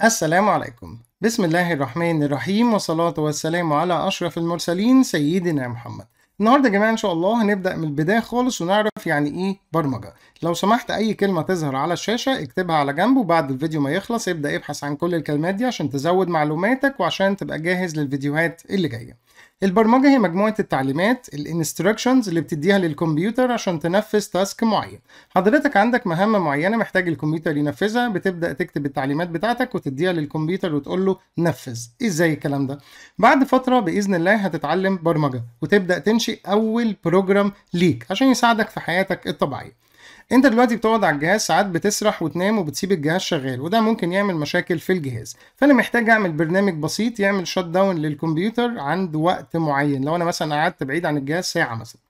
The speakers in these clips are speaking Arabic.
السلام عليكم. بسم الله الرحمن الرحيم والصلاة والسلام على أشرف المرسلين سيدنا محمد. النهارده يا جماعة إن شاء الله هنبدأ من البداية خالص ونعرف يعني إيه برمجة. لو سمحت أي كلمة تظهر على الشاشة اكتبها على جنب وبعد الفيديو ما يخلص ابدأ ابحث عن كل الكلمات دي عشان تزود معلوماتك وعشان تبقى جاهز للفيديوهات اللي جاية. البرمجة هي مجموعة التعليمات الإنستراكشنز اللي بتديها للكمبيوتر عشان تنفذ تاسك معين. حضرتك عندك مهمة معينة محتاج الكمبيوتر ينفذها بتبدأ تكتب التعليمات بتاعتك وتديها للكمبيوتر وتقول له نفذ. إزاي الكلام ده؟ بعد فترة بإذن الله هتتعلم برمجة وتبدأ تنشئ أول program ليك عشان يساعدك في حياتك الطبيعية. أنت دلوقتي بتقعد على الجهاز ساعات بتسرح وتنام وبتسيب الجهاز شغال وده ممكن يعمل مشاكل في الجهاز. فأنا محتاج أعمل برنامج بسيط يعمل shut down للكمبيوتر عند وقت معين. لو أنا مثلا قعدت بعيد عن الجهاز ساعة مثلا.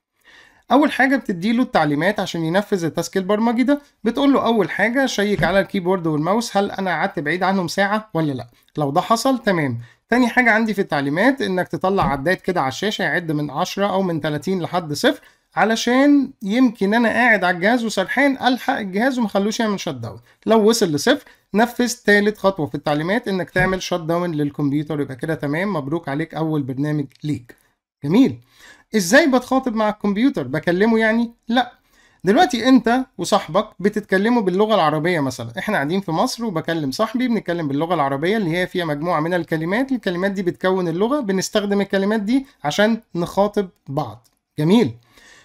أول حاجة بتديله التعليمات عشان ينفذ ال task البرمجي ده بتقول له أول حاجة check على ال keyboard وال mouse هل أنا قعدت بعيد عنهم ساعة ولا لأ؟ لو ده حصل تمام. تاني حاجة عندي في التعليمات إنك تطلع عداد كده على الشاشة يعد من 10 أو من 30 لحد صفر علشان يمكن أنا قاعد على الجهاز وسرحان ألحق الجهاز ومخلوش يعمل shut down لو وصل لصفر نفذ تالت خطوة في التعليمات إنك تعمل shut down للكمبيوتر يبقى كده تمام. مبروك عليك أول برنامج ليك. جميل. إزاي بتخاطب مع الكمبيوتر؟ بكلمه يعني لا. دلوقتي أنت وصاحبك بتتكلموا باللغة العربية مثلا. إحنا قاعدين في مصر وبكلم صاحبي بنتكلم باللغة العربية اللي هي فيها مجموعة من الكلمات. الكلمات دي بتكون اللغة بنستخدم الكلمات دي عشان نخاطب بعض. جميل.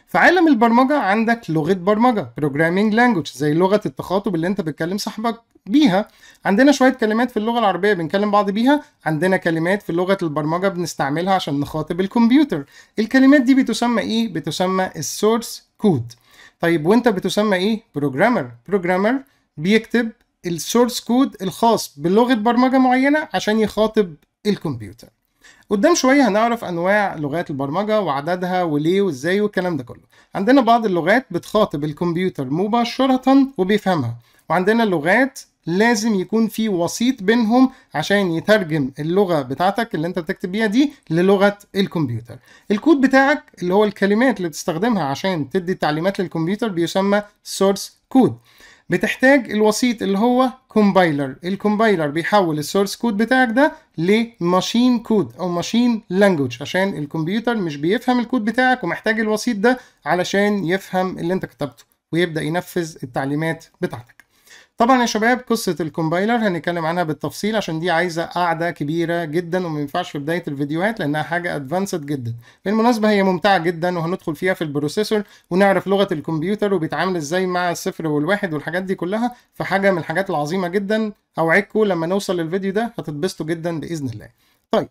في عالم البرمجة عندك لغة برمجة programming language زي لغة التخاطب اللي أنت بتكلم صاحبك. بيها. عندنا شوية كلمات في اللغة العربية بنكلم بعض بيها. عندنا كلمات في لغة البرمجة بنستعملها عشان نخاطب الكمبيوتر. الكلمات دي بتسمى إيه؟ بتسمى ال source code. طيب وأنت بتسمى إيه؟ Programmer programmer بيكتب ال source code الخاص بلغة برمجة معينة عشان يخاطب الكمبيوتر. قدام شوية هنعرف أنواع لغات البرمجة وعددها وليه وإزاي والكلام ده كله. عندنا بعض اللغات بتخاطب الكمبيوتر مباشرة وبيفهمها. وعندنا لغات لازم يكون في وسيط بينهم عشان يترجم اللغة بتاعتك اللي انت بتكتب بيها دي للغة الكمبيوتر. الكود بتاعك اللي هو الكلمات اللي بتستخدمها عشان تدي تعليمات للكمبيوتر بيسمى source code بتحتاج الوسيط اللي هو compiler ال compiler بيحول ال source code بتاعك ده ل machine code أو machine language عشان الكمبيوتر مش بيفهم الكود بتاعك ومحتاج الوسيط ده علشان يفهم اللي انت كتبته ويبدأ ينفذ التعليمات بتاعتك. طبعا يا شباب قصة ال compiler هنتكلم عنها بالتفصيل عشان دي عايزة قاعدة كبيرة جدا وما ينفعش في بداية الفيديوهات لأنها حاجة advanced جدا. بالمناسبة هي ممتعة جدا وهندخل فيها في ال processor ونعرف لغة الكمبيوتر وبيتعامل إزاي مع الصفر والواحد والحاجات دي كلها. فحاجة من الحاجات العظيمة جدا أوعدكم لما نوصل للفيديو ده هتتبسطوا جدا بإذن الله. طيب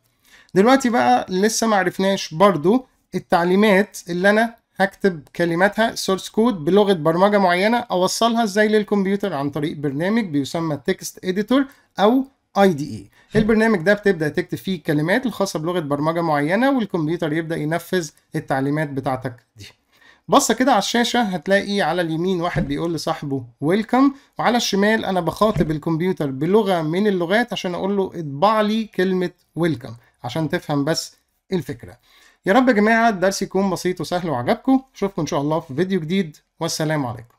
دلوقتي بقى لسه معرفناش برضو التعليمات اللي أنا هكتب كلماتها source code بلغة برمجة معينة أوصلها إزاي للكمبيوتر عن طريق برنامج بيسمى text editor أو IDE البرنامج ده بتبدأ تكتب فيه الكلمات الخاصة بلغة برمجة معينة والكمبيوتر يبدأ ينفذ التعليمات بتاعتك دي. بص كده على الشاشة هتلاقي على اليمين واحد بيقول لصاحبه ويلكم وعلى الشمال أنا بخاطب الكمبيوتر بلغة من اللغات عشان أقول له اطبع لي كلمة ويلكم عشان تفهم بس الفكرة. يا رب يا جماعة الدرس يكون بسيط وسهل وعجبكم. أشوفكم إن شاء الله في فيديو جديد. والسلام عليكم.